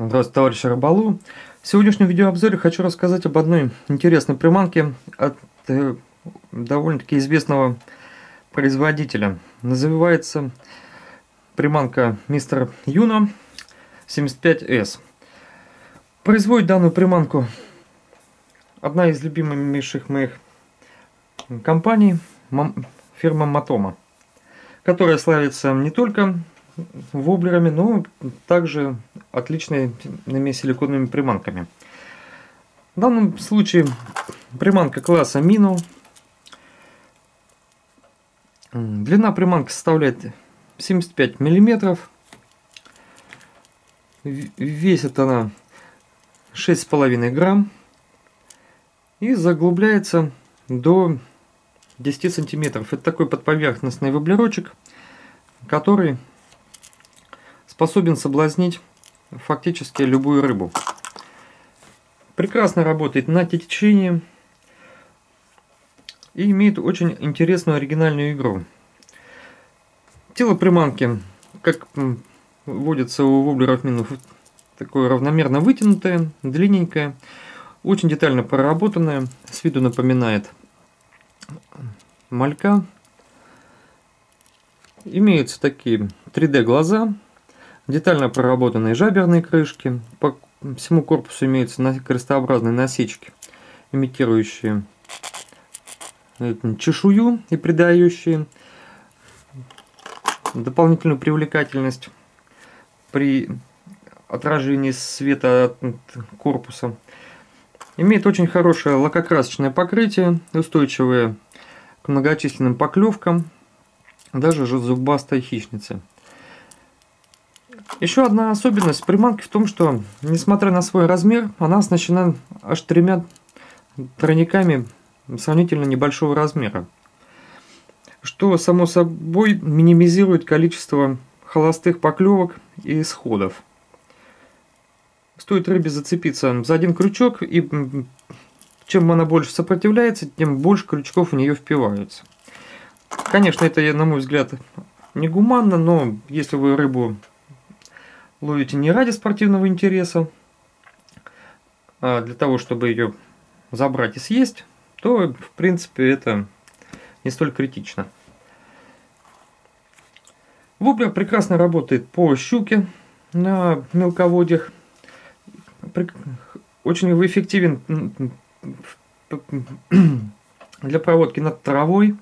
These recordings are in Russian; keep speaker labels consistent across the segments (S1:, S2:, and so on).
S1: Здравствуйте, товарищи рыболу. В сегодняшнем видеообзоре хочу рассказать об одной интересной приманке от э, довольно-таки известного производителя. Называется приманка Мистер Юна 75S. Производит данную приманку одна из любимейших моих компаний, фирма Матома, которая славится не только воблерами, но также отличными силиконовыми приманками. В данном случае приманка класса Мину. Длина приманки составляет 75 миллиметров. Весит она 6,5 грамм. И заглубляется до 10 сантиметров. Это такой подповерхностный воблерочек, который способен соблазнить фактически любую рыбу. Прекрасно работает на течении и имеет очень интересную оригинальную игру. Тело приманки, как водится у воблеров минов, такое равномерно вытянутое, длинненькое, очень детально проработанное, с виду напоминает малька. Имеются такие 3D глаза, Детально проработанные жаберные крышки. По всему корпусу имеются крестообразные насечки, имитирующие э, чешую и придающие дополнительную привлекательность при отражении света от корпуса. Имеет очень хорошее лакокрасочное покрытие, устойчивое к многочисленным поклевкам, даже зубастой хищницы. Еще одна особенность приманки в том, что, несмотря на свой размер, она оснащена аж тремя тройниками сравнительно небольшого размера, что, само собой, минимизирует количество холостых поклевок и исходов. Стоит рыбе зацепиться за один крючок, и чем она больше сопротивляется, тем больше крючков в нее впиваются. Конечно, это, на мой взгляд, негуманно, но если вы рыбу ловите не ради спортивного интереса, а для того, чтобы ее забрать и съесть, то, в принципе, это не столь критично. Воблер прекрасно работает по щуке на мелководьях. Очень эффективен для проводки над травой.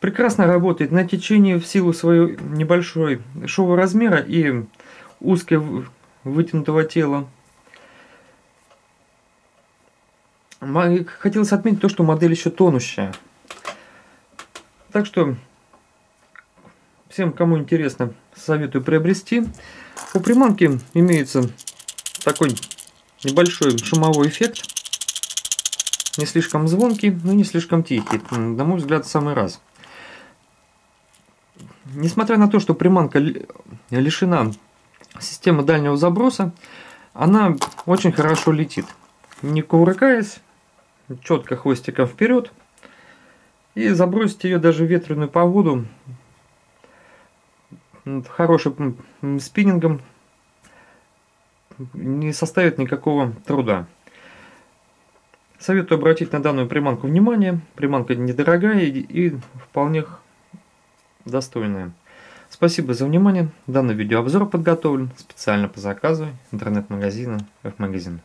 S1: Прекрасно работает на течении в силу своего небольшой шоу размера и узкое вытянутого тела. Хотелось отметить то, что модель еще тонущая. Так что всем, кому интересно, советую приобрести. У приманки имеется такой небольшой шумовой эффект. Не слишком звонкий, но не слишком тихий. На мой взгляд, в самый раз. Несмотря на то, что приманка лишена система дальнего заброса, она очень хорошо летит. Не кувыркаясь, четко хвостиком вперед. И забросить ее даже в ветреную погоду хорошим спиннингом не составит никакого труда. Советую обратить на данную приманку внимание. Приманка недорогая и вполне достойная. Спасибо за внимание. Данный видеообзор подготовлен специально по заказу интернет-магазина F-магазин.